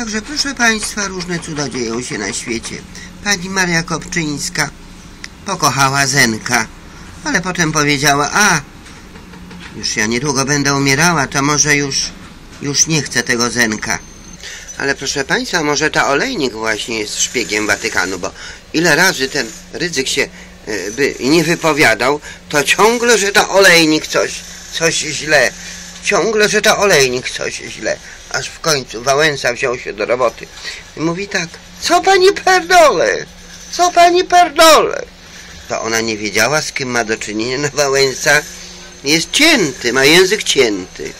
Także proszę Państwa, różne cuda dzieją się na świecie. Pani Maria Kopczyńska pokochała Zenka, ale potem powiedziała, a już ja niedługo będę umierała, to może już, już nie chcę tego Zenka. Ale proszę Państwa, może ta olejnik właśnie jest szpiegiem Watykanu, bo ile razy ten ryzyk się e, by nie wypowiadał, to ciągle, że ta olejnik coś, coś źle. Ciągle, że ta olejnik coś źle. Aż w końcu Wałęsa wziął się do roboty. I mówi tak, co pani perdole? Co pani perdole? To ona nie wiedziała, z kim ma do czynienia. No Wałęsa jest cięty, ma język cięty.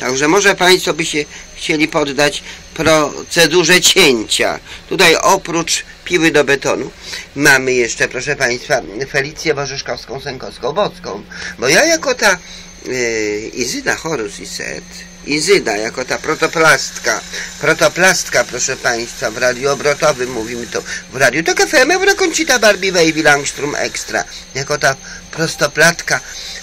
Także może Państwo by się chcieli poddać procedurze cięcia. Tutaj oprócz piły do betonu mamy jeszcze, proszę Państwa, Felicję Bożyszkowską-Sękowską-Bocką. Bo ja jako ta Izyda Horus i Set, Izyda jako ta protoplastka, protoplastka, proszę Państwa, w radiu obrotowym mówimy to, w radiu to FM, Eurokoncita Barbie Baby Langstrom Extra, jako ta prostoplatka,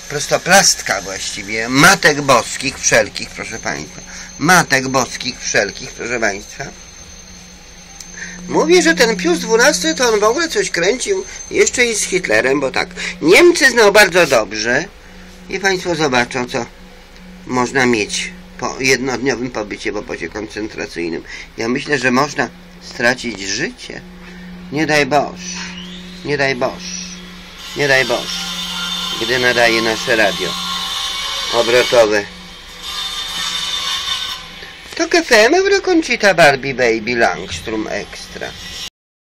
prostoplastka właściwie, matek boskich wszelkich, proszę Państwa, matek boskich wszelkich, proszę Państwa. Mówi, że ten Pius XII to on w ogóle coś kręcił jeszcze i z Hitlerem, bo tak, Niemcy znał bardzo dobrze i Państwo zobaczą, co można mieć po jednodniowym pobycie w obozie koncentracyjnym. Ja myślę, że można stracić życie. Nie daj Boż, nie daj Boż, nie daj Boż, gdy nadaje nasze radio obrotowe. To KFM Eurokoncita Barbie Baby Langstrom Extra.